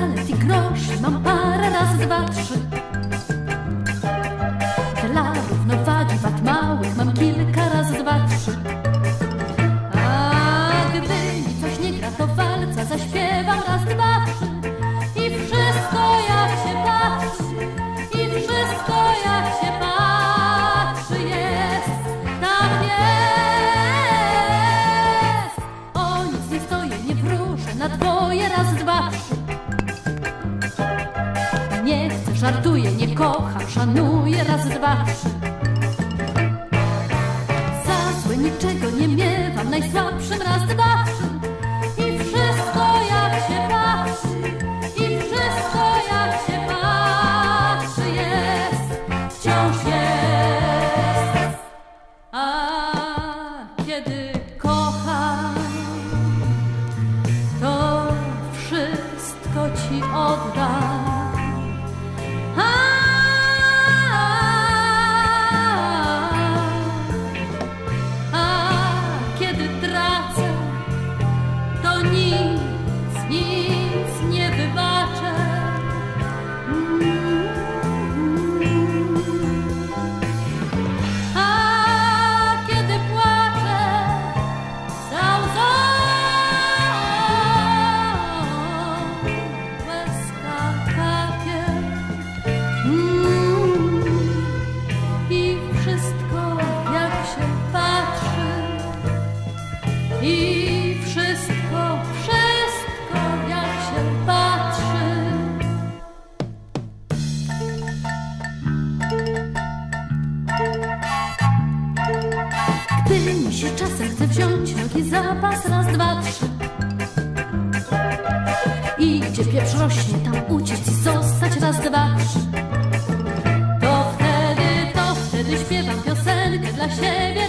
monet i groszy mam parę raz, dwa, trzy. Dla równowagi wad małych mam kilka raz, dwa, trzy. A gdy mi coś nie gra, to walca zaśpiewam raz, dwa, trzy. I wszystko jak się patrzy, i wszystko jak się patrzy jest, tam jest. O nic nie stoję, nie wróżę, na dwoje raz, dwa, trzy. Żartuję, nie kocham, szanuję, raz, dwa, trzy. Za złe niczego nie miewam, najsłabszym raz, dwa, trzy. Mi się czasem chce wziąć nogi zapas, raz, dwa, trzy. I gdzie pieprz rośnie, tam uciec i zostać, raz, dwa, trzy. To wtedy, to wtedy śpiewam piosenkę dla siebie,